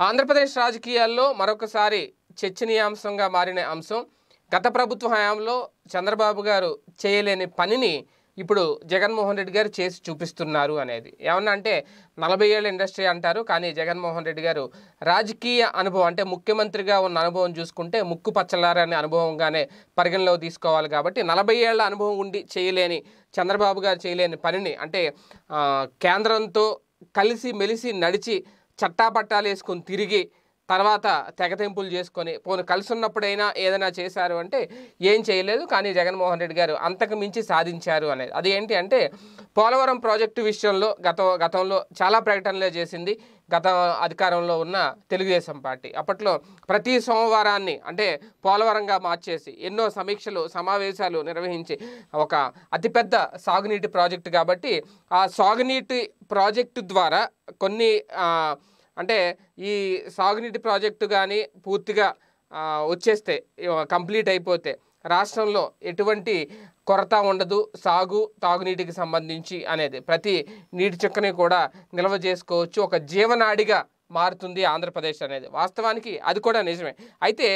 ఆంధ్రప్రదేశ్ రాజకీయాల్లో మరొకసారి చర్చనీయాంశంగా మారిన అంశం గత ప్రభుత్వ హయాంలో చంద్రబాబు గారు చేయలేని పనిని ఇప్పుడు జగన్మోహన్ రెడ్డి గారు చేసి చూపిస్తున్నారు అనేది. ఏమన్నా అంటే నలభై ఏళ్ళ ఇండస్ట్రీ అంటారు కానీ జగన్మోహన్ రెడ్డి గారు రాజకీయ అనుభవం అంటే ముఖ్యమంత్రిగా ఉన్న అనుభవం చూసుకుంటే ముక్కు పచ్చలారనే అనుభవంగానే పరిగణలో తీసుకోవాలి కాబట్టి నలభై ఏళ్ళ అనుభవం ఉండి చేయలేని చంద్రబాబు గారు చేయలేని పనిని అంటే కేంద్రంతో కలిసి మెలిసి నడిచి చట్టాపట్టాలు వేసుకొని తిరిగి తర్వాత తెగతెంపులు చేసుకొని పోను కలిసి ఉన్నప్పుడైనా ఏదైనా చేశారు అంటే ఏం చేయలేదు. కానీ జగన్మోహన్ రెడ్డి గారు అంతకు మించి సాధించారు అనేది. అది ఏంటి అంటే పోలవరం ప్రాజెక్టు విషయంలో గత గతంలో చాలా ప్రకటనలే చేసింది. గత అధికారంలో ఉన్న తెలుగుదేశం పార్టీ. అప్పట్లో ప్రతి సోమవారాన్ని అంటే పోలవరంగా మార్చేసి ఎన్నో సమీక్షలు సమావేశాలు నిర్వహించి ఒక అతిపెద్ద సాగునీటి ప్రాజెక్టు కాబట్టి ఆ సాగునీటి ప్రాజెక్టు ద్వారా కొన్ని అంటే ఈ సాగునీటి ప్రాజెక్టు కానీ పూర్తిగా వచ్చేస్తే కంప్లీట్ అయిపోతే రాష్ట్రంలో ఎటువంటి కొరత ఉండదు. సాగు తాగునీటికి సంబంధించి అనేది ప్రతి నీటి చుక్కని కూడా నిల్వ చేసుకోవచ్చు. ఒక జీవనాడిగా మారుతుంది ఆంధ్రప్రదేశ్ అనేది. వాస్తవానికి అది కూడా నిజమే. అయితే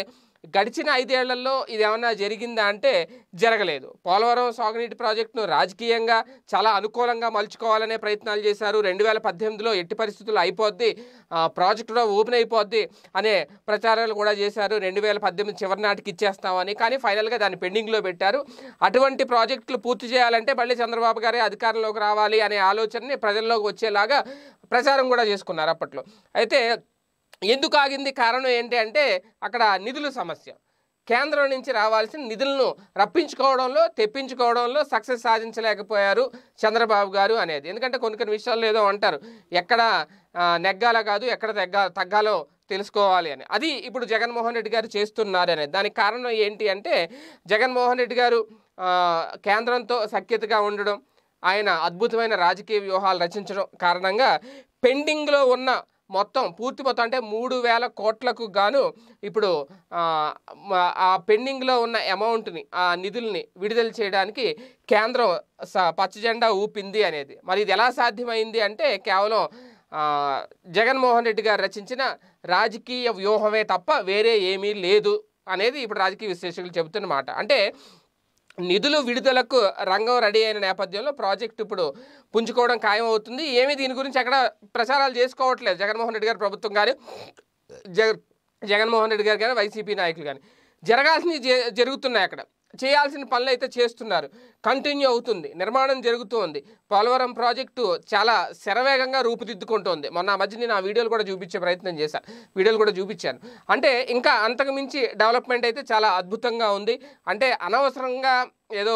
గడిచిన ఐదేళ్ళలో ఇది ఏమన్నా జరిగిందా అంటే జరగలేదు. పోలవరం సాగునీటి ప్రాజెక్టును రాజకీయంగా చాలా అనుకూలంగా మలుచుకోవాలనే ప్రయత్నాలు చేశారు. రెండు వేల పద్దెనిమిదిలో ఎట్టి పరిస్థితులు అయిపోద్ది ఆ, ప్రాజెక్టు కూడా ఓపెన్ అయిపోద్ది అనే ప్రచారాలు కూడా చేశారు. రెండు వేల పద్దెనిమిది చివరి నాటికి ఇచ్చేస్తామని కానీ ఫైనల్గా దాన్ని పెండింగ్లో పెట్టారు. అటువంటి ప్రాజెక్టులు పూర్తి చేయాలంటే మళ్ళీ చంద్రబాబు గారే అధికారంలోకి రావాలి అనే ఆలోచనని ప్రజల్లోకి వచ్చేలాగా ప్రచారం కూడా చేసుకున్నారు అప్పట్లో. అయితే ఎందుకు ఆగింది కారణం ఏంటి అంటే అక్కడ నిధుల సమస్య. కేంద్రం నుంచి రావాల్సిన నిధులను రప్పించుకోవడంలో తెప్పించుకోవడంలో సక్సెస్ సాధించలేకపోయారు చంద్రబాబు గారు అనేది. ఎందుకంటే కొన్ని కొన్ని విషయాల్లో ఏదో అంటారు ఎక్కడ నెగ్గాల కాదు ఎక్కడ తగ్గ తగ్గాలో తెలుసుకోవాలి అని. అది ఇప్పుడు జగన్మోహన్ రెడ్డి గారు చేస్తున్నారు అనేది. దానికి కారణం ఏంటి అంటే జగన్మోహన్ రెడ్డి గారు కేంద్రంతో సఖ్యతగా ఉండడం ఆయన అద్భుతమైన రాజకీయ వ్యూహాలు రచించడం కారణంగా పెండింగ్లో ఉన్న మొత్తం పూర్తి మొత్తం అంటే మూడు వేల కోట్లకు గాను ఇప్పుడు ఆ, పెండింగ్లో ఉన్న అమౌంట్ని ఆ నిధుల్ని విడుదల చేయడానికి కేంద్రం పచ్చజెండా ఊపింది అనేది. మరి ఇది ఎలా సాధ్యమైంది అంటే కేవలం జగన్మోహన్ రెడ్డి గారు రచించిన రాజకీయ వ్యూహమే తప్ప వేరే ఏమీ లేదు అనేది ఇప్పుడు రాజకీయ విశ్లేషకులు చెబుతున్నమాట. అంటే నిధులు విడుదలకు రంగం రెడీ అయిన నేపథ్యంలో ప్రాజెక్ట్ ఇప్పుడు పుంజుకోవడం ఖాయం అవుతుంది ఏమీ దీని గురించి అక్కడ ప్రచారాలు చేసుకోవట్లేదు? జగన్మోహన్ రెడ్డి గారు ప్రభుత్వం కానీ జగ జగన్మోహన్ రెడ్డి గారు కానీ వైసీపీ నాయకులు కానీ జరగాల్సినవి జరుగుతున్నాయి అక్కడ. చేయాల్సిన పనులు అయితే చేస్తున్నారు. కంటిన్యూ అవుతుంది. నిర్మాణం జరుగుతుంది. పోలవరం ప్రాజెక్టు చాలా శరవేగంగా రూపుదిద్దుకుంటోంది. మొన్న ఆ మధ్య నేను ఆ వీడియోలు కూడా చూపించే ప్రయత్నం చేశాను వీడియోలు కూడా చూపించాను. అంటే ఇంకా అంతకుమించి డెవలప్మెంట్ అయితే చాలా అద్భుతంగా ఉంది. అంటే అనవసరంగా ఏదో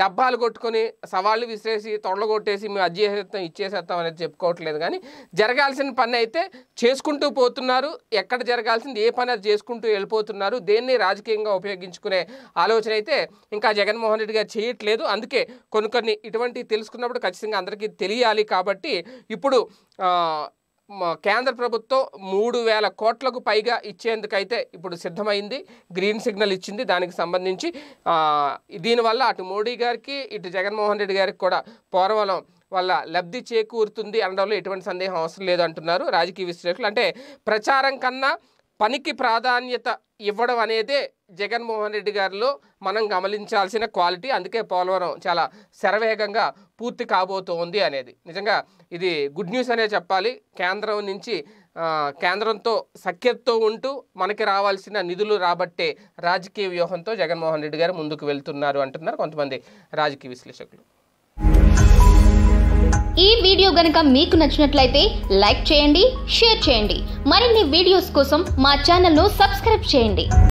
డబ్బాలు కొట్టుకొని సవాళ్ళు విసిరేసి తొడలు కొట్టేసి మేము అది చేసేస్తాం ఇచ్చేసేస్తాం అనేది చెప్పుకోవట్లేదు. కానీ జరగాల్సిన పని అయితే చేసుకుంటూ పోతున్నారు. ఎక్కడ జరగాల్సింది ఏ పని అది చేసుకుంటూ వెళ్ళిపోతున్నారు. దేన్ని రాజకీయంగా ఉపయోగించుకునే ఆలోచన అయితే ఇంకా జగన్మోహన్ రెడ్డి గారు చేయట్లేదు. అందుకే కొన్ని కొన్ని ఇటువంటివి తెలుసుకున్నప్పుడు ఖచ్చితంగా అందరికీ తెలియాలి. కాబట్టి ఇప్పుడు కేంద్ర ప్రభుత్వం మూడు వేల కోట్లకు పైగా ఇచ్చేందుకైతే ఇప్పుడు సిద్ధమైంది. గ్రీన్ సిగ్నల్ ఇచ్చింది. దానికి సంబంధించి దీనివల్ల అటు మోడీ గారికి ఇటు జగన్మోహన్ రెడ్డి గారికి కూడా పోరవలం వల్ల లబ్ధి చేకూరుతుంది అనడంలో ఎటువంటి సందేహం అవసరం లేదు అంటున్నారు రాజకీయ విశ్లేషకులు. అంటే ప్రచారం కన్నా పనికి ప్రాధాన్యత ఇవ్వడం అనేదే జగన్మోహన్ రెడ్డి గారిలో మనం గమనించాల్సిన క్వాలిటీ అందుకే పోలవరం చాలా శరవేగంగా పూర్తి కాబోతోంది అనేది. నిజంగా ఇది గుడ్ న్యూస్ అనే చెప్పాలి. కేంద్రం నుంచి కేంద్రంతో సఖ్యతతో ఉంటూ మనకి రావాల్సిన నిధులు రాబట్టే రాజకీయ వ్యూహంతో జగన్మోహన్ రెడ్డి గారు ముందుకు వెళ్తున్నారు అంటున్నారు కొంతమంది రాజకీయ విశ్లేషకులు. ఈ వీడియో గనుక మీకు నచ్చినట్లయితే లైక్ చేయండి షేర్ చేయండి. మరిన్ని వీడియోస్ కోసం మా ఛానల్ను సబ్స్క్రైబ్ చేయండి.